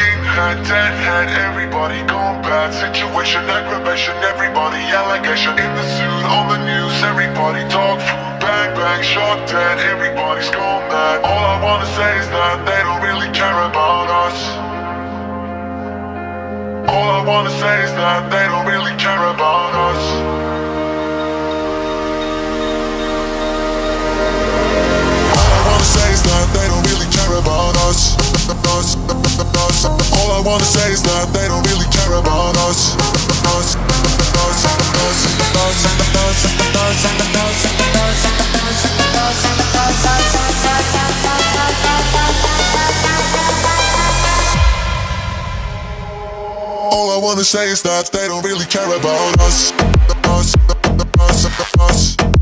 Skinhead, deadhead, everybody gone bad. Situation, aggravation, everybody allegation. In the suit, on the news, everybody dog food Bang, bang, shot dead, everybody's gone mad. All I wanna say is that they don't really care about us. All I wanna say is that they don't really care wanna say is that they don't really care about us. Us, us, All I wanna say is that they don't really care about. Us, us, us, us, us,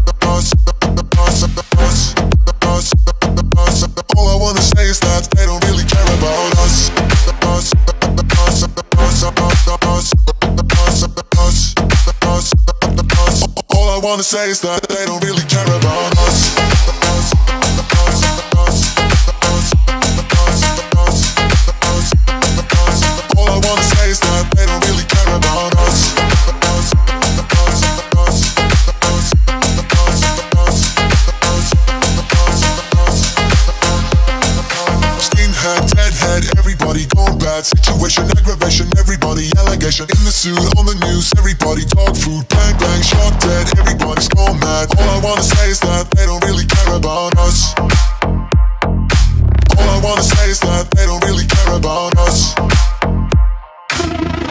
I wanna say is that they don't really care about us. Everybody gone bad. Situation, aggravation, everybody allegation. In the suit, on the news, everybody dog food. Bang, bang, shot dead, everybody's gone mad. All I wanna say is that they don't really care about us. All I wanna say is that they don't really care about us.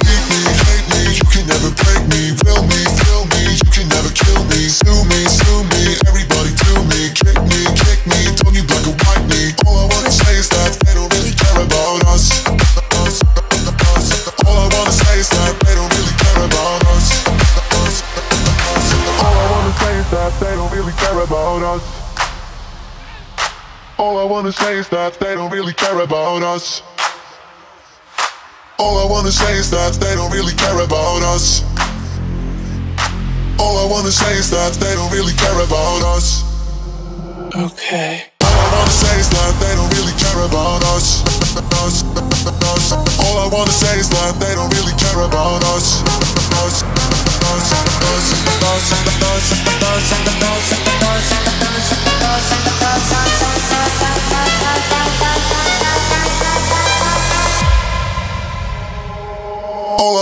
Beat me, hate me, you can never break me. Will me, feel me, you can never kill me. Sue me, sue me, that they don't really care about us. All I wanna say is that they don't really care about us. All I wanna say is that they don't really care about us. All I wanna say is that they don't really care about us. Okay. All I wanna say is that they don't really care about us. Us, us. All I wanna say is that they don't really care about us. Us,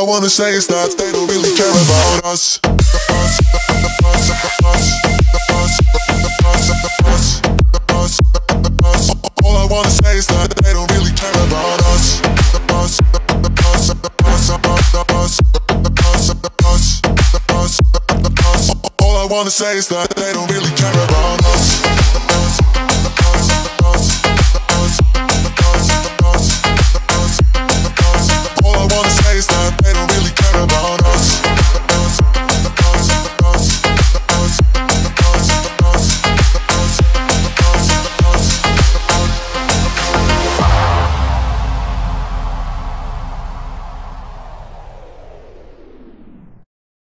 wanna say is that they don't really care about us. All I wanna say is that they don't really care about us. All I wanna say is that they don't really care.